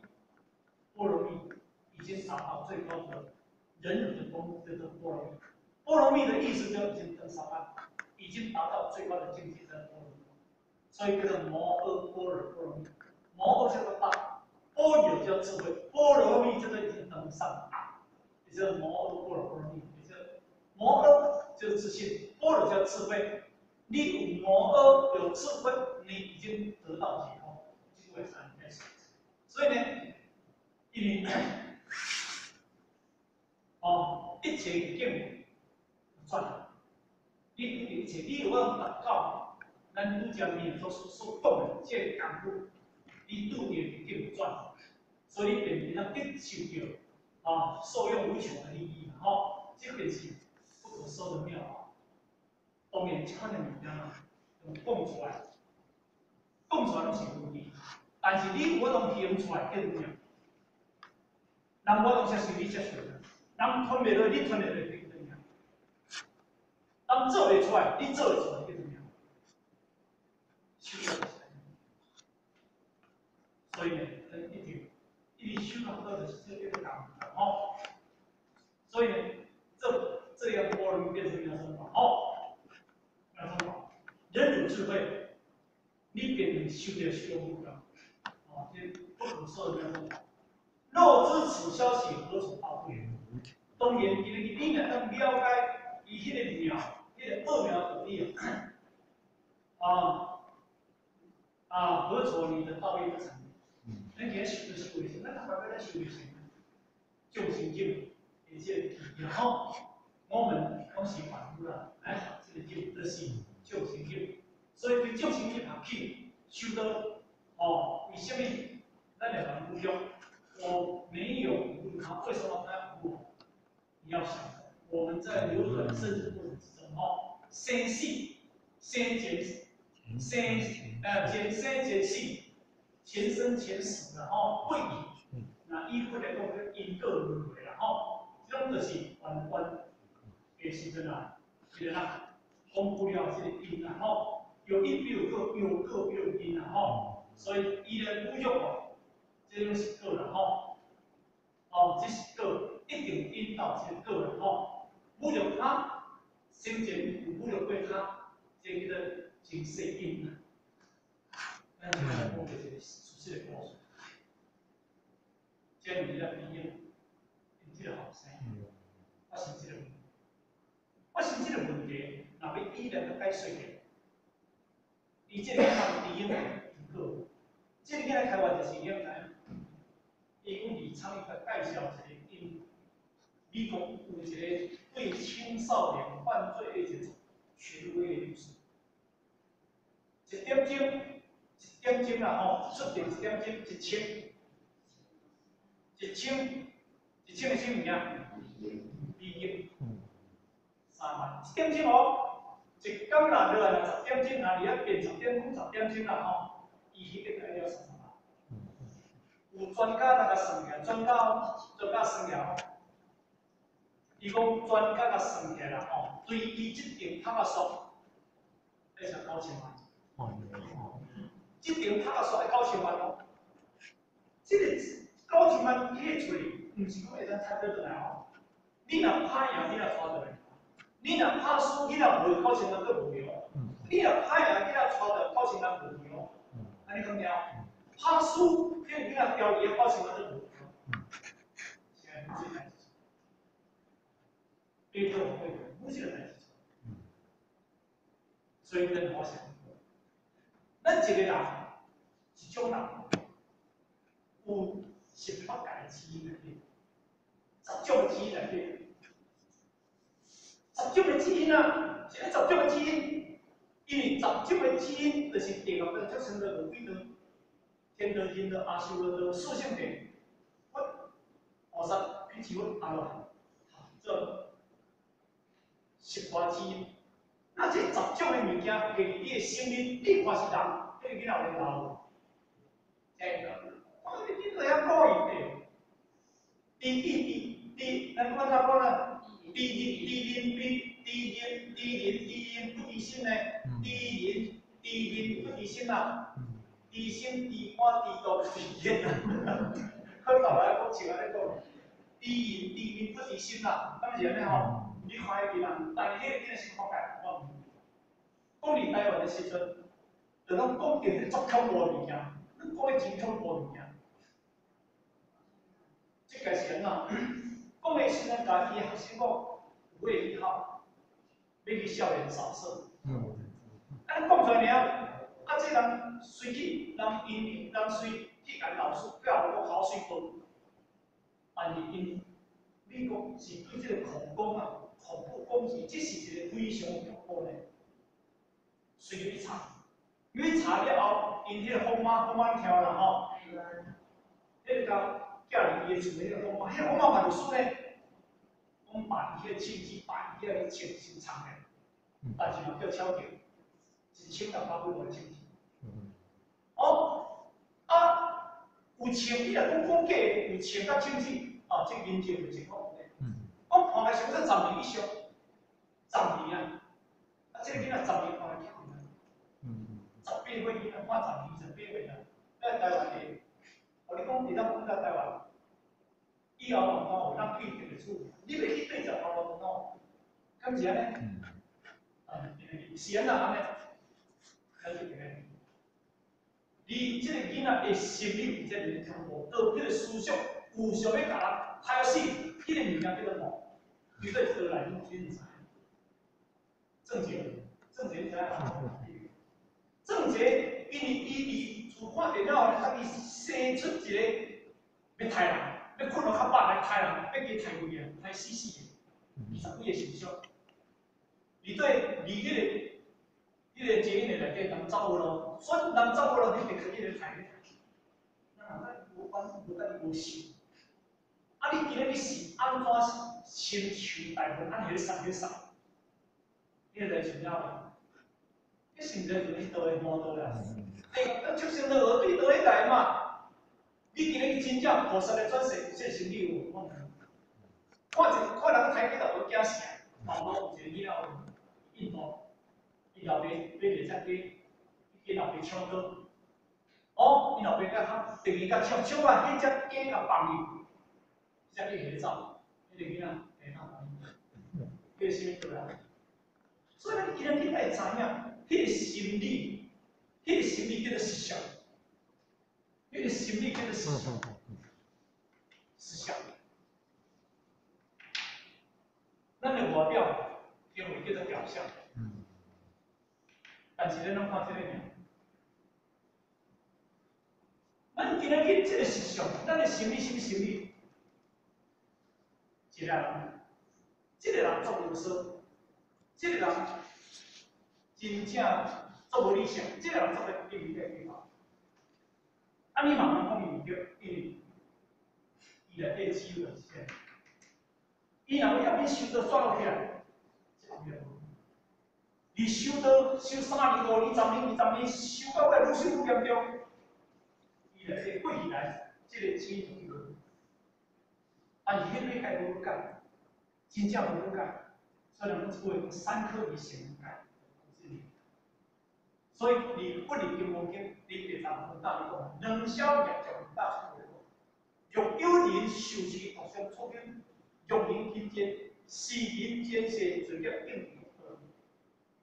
不容易，已经达到最高的忍辱的功，叫做不容易。不容易的意思就已经登上岸，已经达到最高的境界，叫不容易。所以叫做摩诃般若波罗蜜，摩诃叫做大，般若叫智慧，波罗蜜叫做已经登上大，也叫摩诃波罗蜜，也叫摩诃就是自信，波罗叫智慧，你有摩诃有智慧，你已经得到解脱，基本上开始。所以呢，因为哦，一切已经转，你一切你有法达到。咱拄则面所所讲的这个功夫，你拄着已经转，所以变成了得受着啊受用无穷的利益嘛吼，这个是不可说的妙啊。当然，这款的物件啊，用讲出来，讲出来拢是有义，但是你我拢形出来更重要。人我拢接受你接受的，人吞袂落你吞袂落更重要。人做袂出来，你做会出来。叫怎么样？是不是所以呢，一定一定修到到的是这个感悟哦。所以呢，这这样波罗蜜变成妙生法哦，妙生法，人有智慧，你变成修的修目标，哦，这不可说的妙生法。若知此消息，何从报对？当然，因为你若能了解伊迄个妙，迄个奥妙道理啊。啊，何从你的道义不成？咱今日修的是为什？咱大概在修为什？救心经，而且然后我们讲是反复啦，哎，这个经就是救心经，所以对救心经下去修得哦，为什么？那两个目标，我没有无他，为什么他要？你要想，我们在流转生死过程之中，哦，生死，生减。生呃，前生前死，前生前死然后会以，那依附来讲个因果轮回然后，这种就是完完也是真啊，是啦，公布了这个因然后，有因必有果，有果必有因然后，所以伊的侮辱哦，这种是果然后，哦，这是果，一定因到这个果然后，侮辱他，先前有侮辱过他，这个。真适应啊！咱现在讲的是熟悉的故事，这你的毕业，你这个学生，发生这个问题，发生这个问题，那要医疗的解释的，伊这个他第一个一个，这个来台湾就是因为，伊讲李昌伊个介绍一个因，美国有一个对青少年犯罪的一种权威的律师。一点钟，一点钟啦吼，出庭一点钟一千，一千，一千的什物件？利益，三万，一点钟哦，一天啦落来十点钟，那你要变十点钟十点钟啦吼，伊迄个大要三万。有专家来甲算起来，专家专家算起来吼，伊讲专家甲算起来啦吼，对伊即场拍个数，要成九千万。这场拍个煞九千万哦，这个九千万迄个税，毋是讲会当拆得倒来哦。你若拍赢，你若带倒来；你若拍输，你若无九千万都无用。你若拍赢，你若带倒九千万无用。安尼讲了，拍输，你你若掉伊九千万都无用。现在不是代志，对头会不是个代志。所以跟我想。咱一个人一种人有十八界基因内底，十种基因内底，十种的基因啊，是咧十种的基因，因为十种的基因就是地球的组成的有几多，天德、阴的、阿修罗的属性的，我五十比几分阿罗，这十八基因，那这十种的物件，给你的生命，你看是人，迄个囡仔会老。这个，我你今日要过瘾的，第第第第，咱看啥讲呢？第第第零比第零第零第零不离心呢？第零第零不离心啦，第心第我第多第一啊，佢头来讲笑来讲，第零第零不离心啦，当然咧吼，仔是好解，我讲你台湾的时阵，就讲讲电足恐怖物件。讲的真恐怖物件，即 [coughs] 个是安怎？讲的时阵，家己学生讲，五月一号要去校园扫射。嗯。咱讲出来了，啊，这人随去，人因人随去甲老师教个考水分，但是因美国是对这个恐攻啊、恐怖攻击，这是一个非常恐怖的，随去查。因为查了后，因迄个风马风马跳啦吼，迄个叫伊伊厝迄个风马，迄个风马嘛就输咧，讲把伊迄个亲戚把伊迄个亲戚藏诶，但是嘛叫敲掉，是千六百几万亲戚。哦，啊，有穿伊若讲讲假，有穿甲亲戚，啊，这民间就是讲咧。我看来上说十年以上，十年啊，啊，这个囡仔十年看来跳。十八岁囡仔，看十二、十八岁啊，在台湾的，我你讲，你当讲在台湾，以后往后有当去特别处，你袂去对着头路喏，敢是安尼？啊，是安那安尼？还是点个？你这个囡仔的心理在里头，到迄个思想有想要甲人害死，迄个物件叫做梦，绝对是来自天才。正经，正经在啊。正杰，因为伊伫自看电脑咧，甲伊生出一个要杀人，要困到较饱来杀人，要加杀几个，杀死死个，二十几个形象。而对离迄个迄个捷运的内底人走无咯，所以人走无咯，你就去迄个杀咧。那咱无啊，你今日你是安怎亲像大部安尼杀去杀？你个在想了你现在就去倒来摸倒来，哎，咱出生的儿对倒来来嘛？你今日去真正菩萨来转世，这是你有可能。看一看人台北头有惊死，毛毛有一个了，印度，伊老爸买袂出去，伊老爸抢刀，哦，伊老爸甲他第二甲抢抢完，迄只鸡甲放入，只鸡下走，迄个囡仔下走，迄个什么倒来？所以咱今日去爱知影。迄个心理，迄个心理叫做思想，迄个心理叫做思想，思想。咱的外表因为叫做表象，但是咱拢看这个呢，咱今日去这个思想，咱的心理是心理，一个人，这个人做无说，这个人。真正做无理想，即个人做得一定会好。啊，你慢慢讲伊毋对，因为伊来对起有限。伊若要你修到转起来，你收到收三年、五年、十年、二十年，收到尾愈修愈严重，伊来对过起来，即个钱就去了。啊，伊迄尾改无改，真正无改，所以咱只会三颗以前改。所以你不离金毛经，你别当分大一个，能消业障大出国。用有人受持独上初经，用人天间，是人见世罪业应而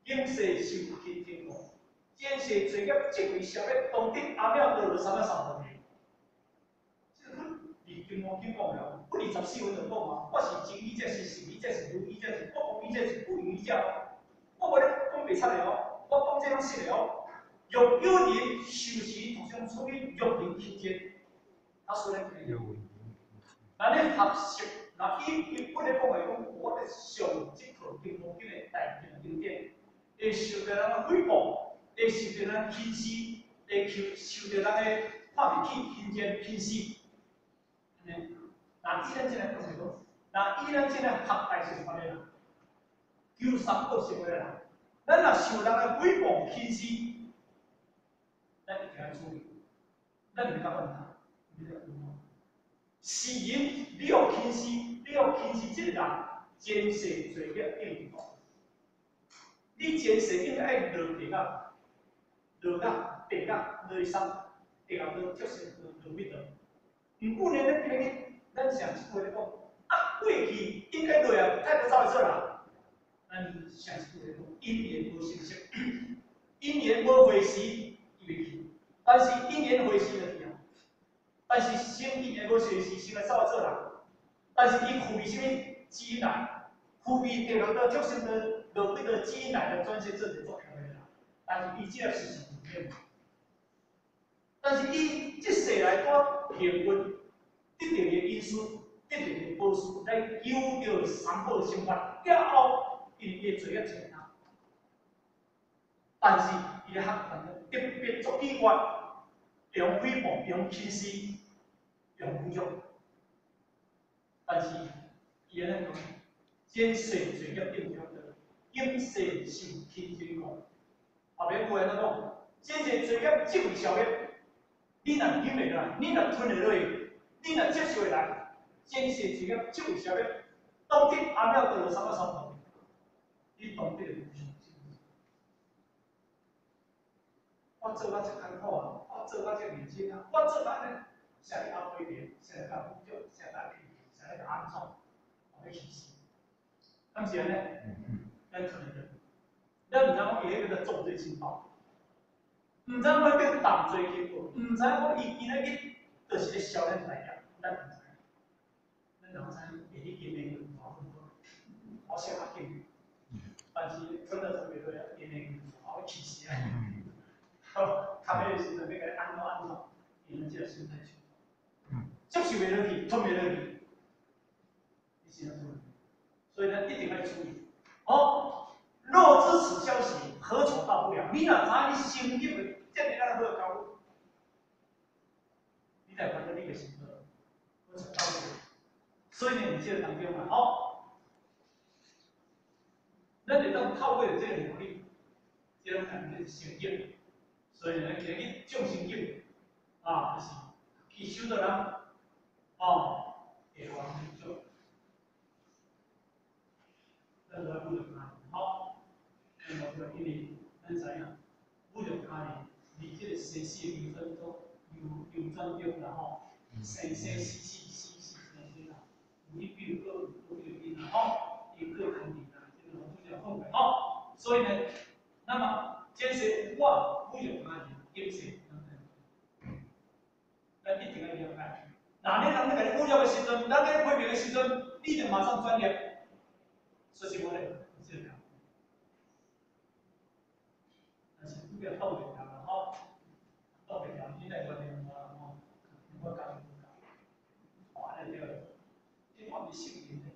应世受天天国，见世罪业即为消灭当地阿庙得了三百三十年。这个离金毛经讲了，不离十四文就讲嘛，我是真理者，是实理者，是如理者，是不公理者，是不如理者。我无咧讲袂出来哦。我讲这种事了，若有人受持同相出于若人期间，他说呢，那你学习，那伊伊本来讲话讲，我咧上即套经文经的大经经典，会受到人个回报，会受到人轻视，会受受到人个看不起、轻贱、轻视，那那伊咱即个讲话讲，那伊咱即个合大是啥咧啦？求三宝是啥咧啦？咱若受人个诽谤、轻视。咱一定要注意，咱唔敢问他，你要问我，是因你要轻视，你要轻视这个人前世罪孽应付，你前世应该落地啊，落啊，地啊，落山，地啊，落就是落落咩的？唔过呢，咱今日咱上一句咧讲，啊，过去应该落啊，太多早会做啦。咱上一句咧讲，因缘无成熟，[coughs] 因缘无回时。但是一年回时了，但是生一年无学习，先来造作人。但是伊具备什么基因来？具备第二个特性的落那个基因来的专线证明做条件啦。但是伊这个事情不变。但是伊即世来讲幸运，特定的因素，特定的因素来有着三宝生活了后，伊会做一钱啊。但是伊咧学问特别做意外。用诽谤，用轻视，用侮辱，但是伊安尼讲，前世罪孽定了的，今世受轻轻讲。后边话安怎讲？前世罪孽即为消灭，你若忍袂来，你若吞会落去，你若接受会来，前世罪孽即为消灭。当天阿庙得了三个三宝，你当地的无常。我做我这艰苦啊，我做我这认真啊，我做安尼，谁来后悔点？谁来甲补救？谁来批评？谁来甲安怎？我要去死。当时呢，咱可能的，咱毋知讲伊迄个重罪轻报，毋知讲叫重罪轻报，毋知讲伊伊咧去就是咧消咱财业，咱毋知。咱两知会去见面，我先下见，但是真的特别多呀，见面我会气死啊！好，咖啡的时阵，要甲安怎安怎，你们这个心态去。接受袂落去，吞袂落去，你是要注意。所以呢，一定要注意。哦，若知此消息，何愁到不了？你若知你心入的这么样好高，你才发觉你个心，所以呢，你这个当中啊，哦，咱得当透过这个努力，这种感觉是成绩。所以呢，今日众生境啊，就是去修的人，哦，也往前走。咱来不着看，好，不因为咱知影，不着看离这个生死的缘分都有有转中了吼，生生死死，你比如个个有因啦哦，你个肯定啦，这个我都叫后悔吼，所以呢，那么。这些话不用安尼，一切等等，咱一定要了解。哪里人咧甲你侮辱的时阵，哪里批评的时阵，你就马上专业，说实话咧，是这样。但是不要倒回条了哈，倒回条，你来观念嘛吼，我教你不教，话咧对，这话是信任的。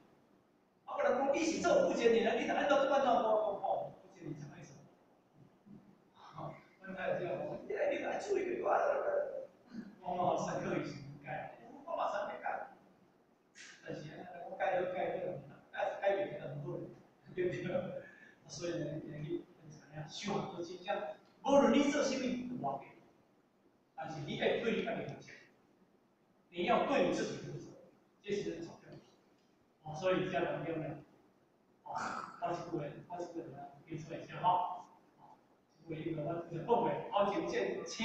啊，不然讲你是做福建人，你按照这么讲，我讲吼，福建人讲。哎，这样，你来你来处理个我，我深刻以前改，我马上没改。但是呢，我改了改了，改改变很多人，对不对？所以呢，建议怎样？希望都是这样，无论你做什么都给，但是你得对你自己负责，你要对你自己负责，这是很重要的。所以家长要呢，哦，好几个人，好几个人给出来一下哈。为一个我就是部位，好久见车，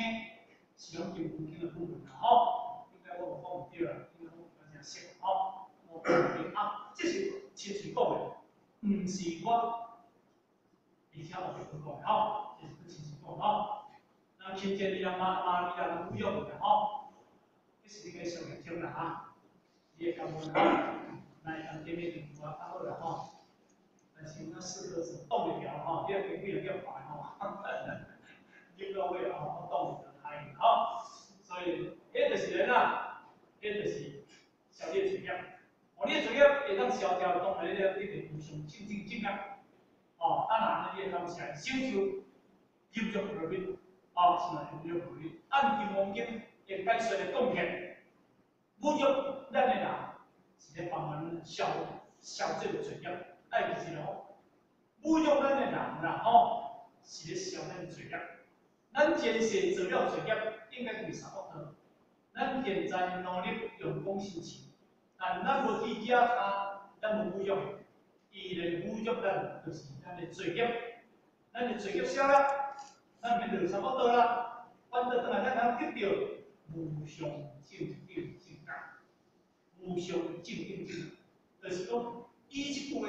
使用金属金的部分啦，吼，应该我讲唔对啦，应该我讲正熟，吼，我讲对啊，这是亲自讲的，唔是我，而且我就讲的，吼，这是亲自讲，吼，那亲见你让妈妈你让不用的，吼，这是你个小年轻啦，哈，你也讲我啦，来当见面电话打好了，哈。但是那四个字动得了哈，第二个不能叫烦哈，应到位啊，我动的还好，所以迄就是人啊，迄就是消灭罪业。哦，你罪业会当消掉，当然你咧你就无上正正正啊。哦，啊那你会当起来享受优足福利，哦，是嘛优足福利。按金黄金会解说的贡献，侮辱咱的人是咧帮咱消消这个罪业，爱记住咯。侮辱咱的人啦，吼，是咧消咱罪业。咱前世做了罪业，应该为啥恶道？咱现在努力用功修持，但咱无去惹他，咱无侮辱，伊咧侮辱咱，就是咱的罪业。咱的罪业消了，咱免落啥恶道啦，反倒等下咱通得到无上正定正觉，无上正定正，就是讲以即句。